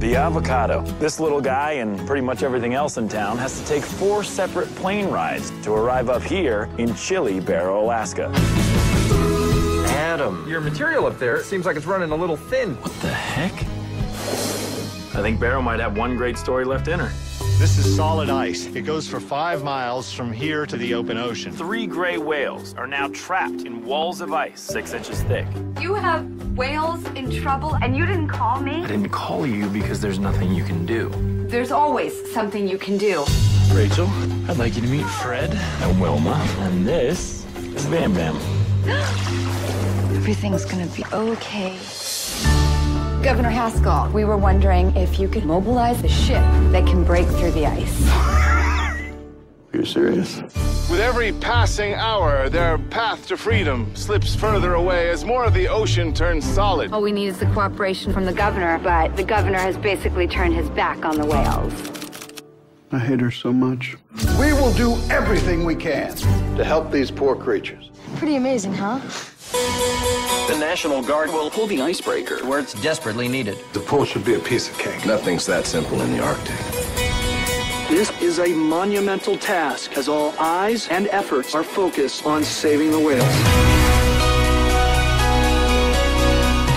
The avocado. This little guy and pretty much everything else in town has to take four separate plane rides to arrive up here in chilly Barrow, Alaska. Adam. Your material up there seems like it's running a little thin. What the heck? I think Barrow might have one great story left in her. This is solid ice. It goes for five miles from here to the open ocean. Three gray whales are now trapped in walls of ice six inches thick. You have whales in trouble and you didn't call me? I didn't call you because there's nothing you can do. There's always something you can do. Rachel, I'd like you to meet Fred and Wilma. And this is Bam Bam. Everything's gonna be okay. Governor Haskell, we were wondering if you could mobilize a ship that can break through the ice. You're serious? With every passing hour, their path to freedom slips further away as more of the ocean turns solid. All we need is the cooperation from the governor, but the governor has basically turned his back on the whales. I hate her so much. We will do everything we can to help these poor creatures. Pretty amazing, huh? The National Guard will pull the icebreaker where it's desperately needed. The pull should be a piece of cake. Nothing's that simple in the Arctic. This is a monumental task as all eyes and efforts are focused on saving the whales.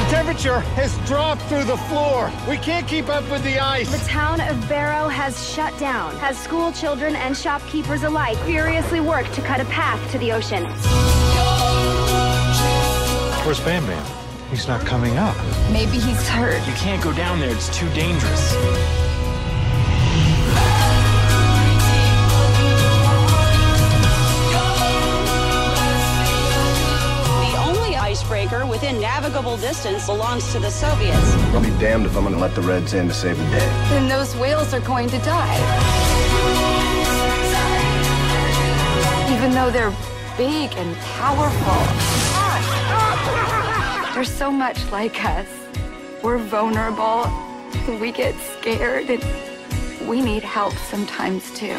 The temperature has dropped through the floor. We can't keep up with the ice. The town of Barrow has shut down as school children and shopkeepers alike furiously work to cut a path to the ocean. Where's Bam Bam? He's not coming up. Maybe he's hurt. You can't go down there, it's too dangerous. The only icebreaker within navigable distance belongs to the Soviets. I'll be damned if I'm gonna let the Reds in to save the day. Then those whales are going to die. Even though they're big and powerful. They're so much like us. We're vulnerable. We get scared and we need help sometimes too.